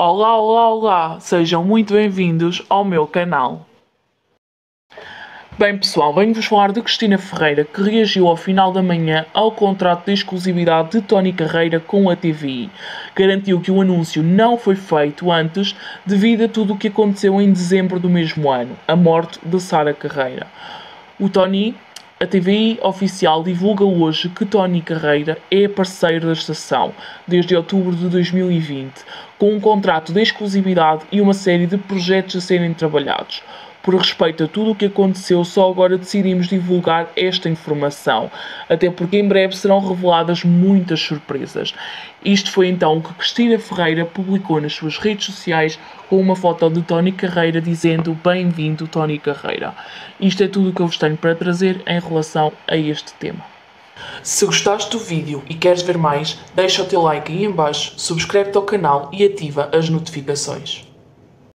Olá, olá, olá! Sejam muito bem-vindos ao meu canal. Bem, pessoal, venho-vos falar de Cristina Ferreira, que reagiu ao final da manhã ao contrato de exclusividade de Tony Carreira com a TVI. Garantiu que o anúncio não foi feito antes, devido a tudo o que aconteceu em dezembro do mesmo ano, a morte de Sara Carreira. O Tony a TVI oficial divulga hoje que Tony Carreira é parceiro da estação desde outubro de 2020, com um contrato de exclusividade e uma série de projetos a serem trabalhados. Por respeito a tudo o que aconteceu, só agora decidimos divulgar esta informação, até porque em breve serão reveladas muitas surpresas. Isto foi então o que Cristina Ferreira publicou nas suas redes sociais com uma foto de Tony Carreira dizendo Bem-vindo, Tony Carreira. Isto é tudo o que eu vos tenho para trazer em relação a este tema. Se gostaste do vídeo e queres ver mais, deixa o teu like aí em baixo, subscreve-te ao canal e ativa as notificações.